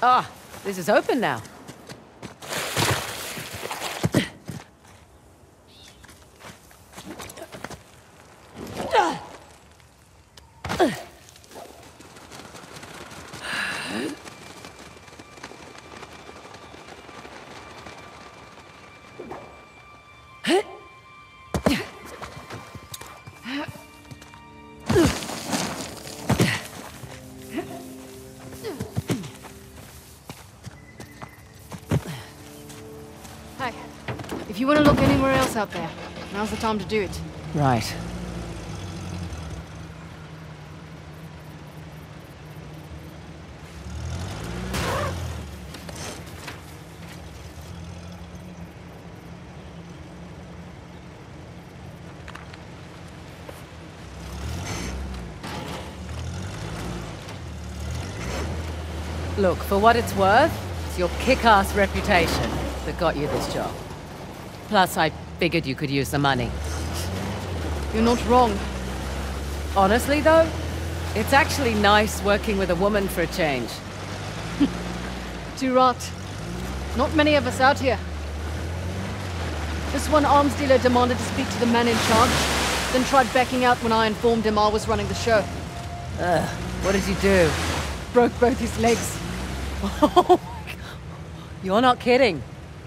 Ah, this is open now. Hey, out there, now's the time to do it. Right. Look, for what it's worth, it's your kick-ass reputation that got you this job. Plus, I figured you could use the money. You're not wrong. Honestly, though, it's actually nice working with a woman for a change. Too right. Not many of us out here. This one arms dealer demanded to speak to the man in charge, then tried backing out when I informed him I was running the show. Ugh, what did you do? Broke both his legs. Oh my God. You're not kidding.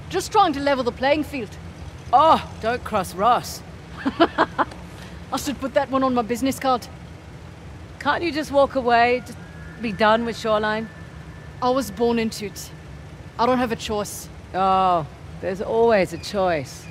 Just trying to level the playing field. Oh, don't cross Ross. I should put that one on my business card. Can't you just walk away? Just be done with Shoreline? I was born into it. I don't have a choice. Oh, there's always a choice.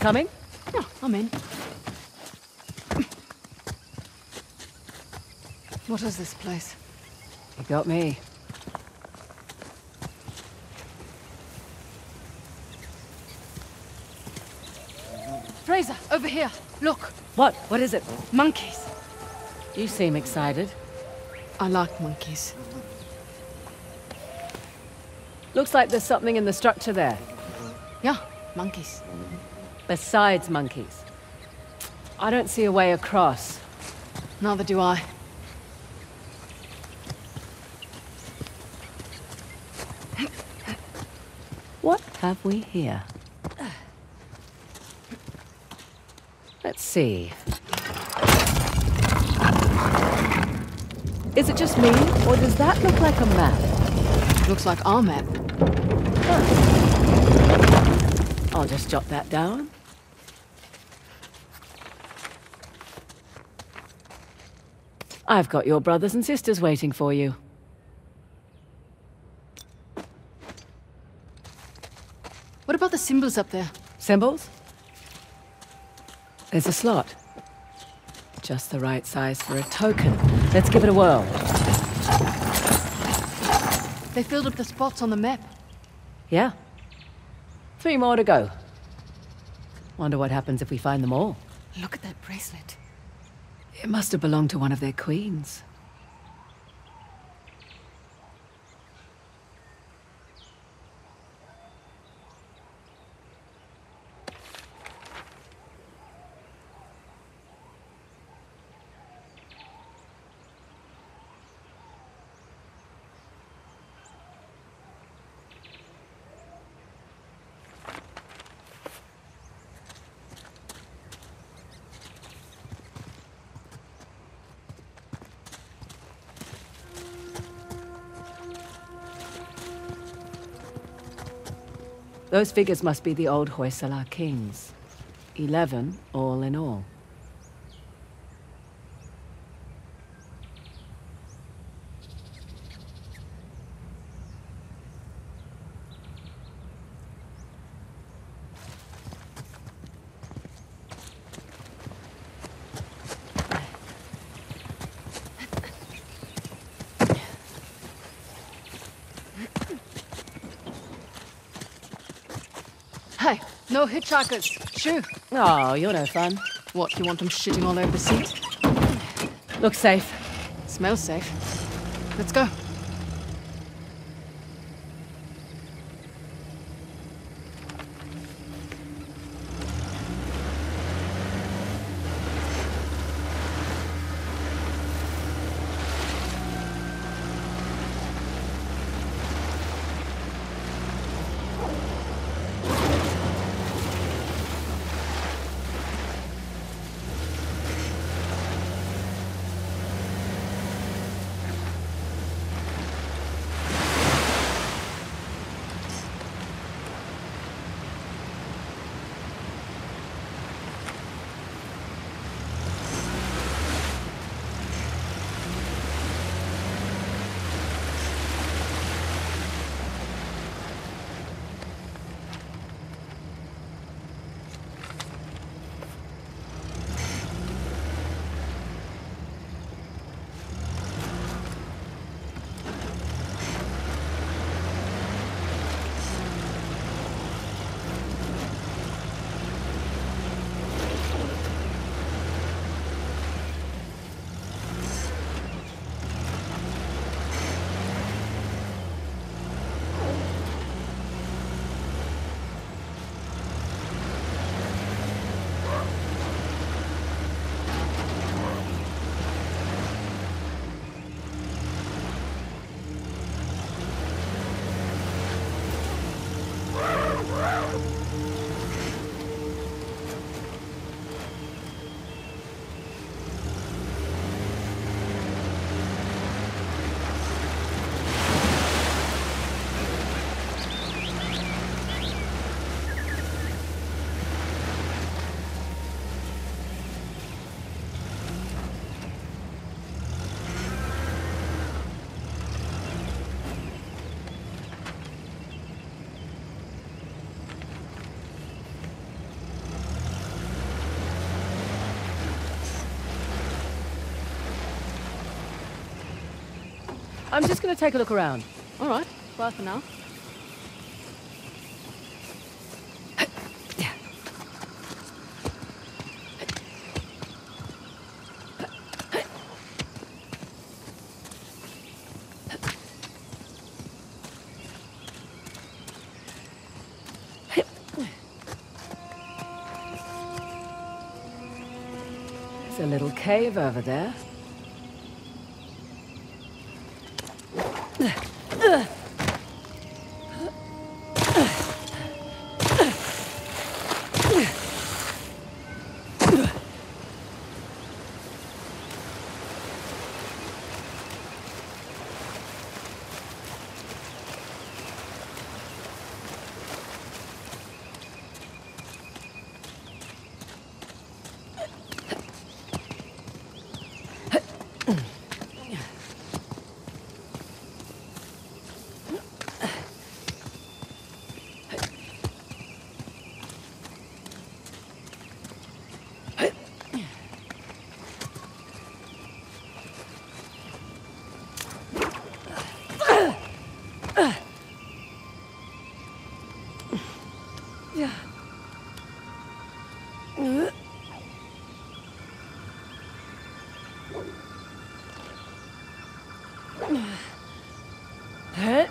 Coming? Oh, I'm in. What is this place? You got me. Frazer, over here. Look, What? What is it? monkeys. You seem excited. I like monkeys. Looks like there's something in the structure there. Yeah, monkeys. Besides monkeys. I don't see a way across. Neither do I. What have we here? Let's see. Is it just me, or does that look like a map? Looks like our map. I'll just jot that down. I've got your brothers and sisters waiting for you. What about the symbols up there? Symbols? There's a slot. Just the right size for a token. Let's give it a whirl. They filled up the spots on the map. Yeah. Three more to go. Wonder what happens if we find them all. Look at that bracelet. It must have belonged to one of their queens. Those figures must be the old Hoysala kings. Eleven, all in all. No hitchhikers. Shoo. Oh, you're no fun. What, you want them shitting all over the seat? Look safe. Smells safe. Let's go. I'm just gonna take a look around. All right, bye for now. There's a little cave over there. Can't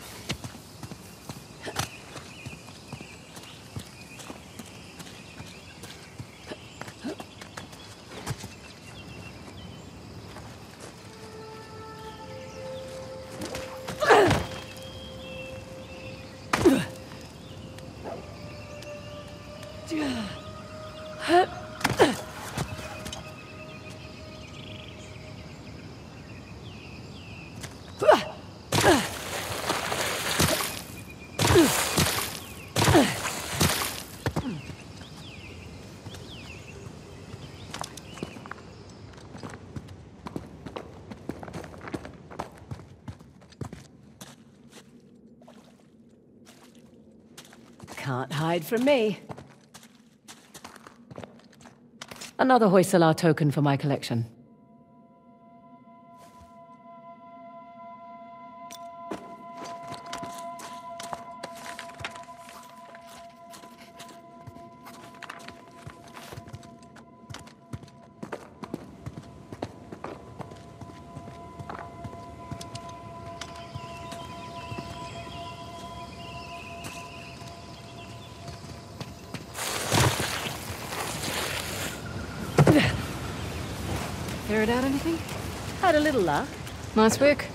from me. Another Hoysala token for my collection. Ferret out anything? Had a little luck. Nice work.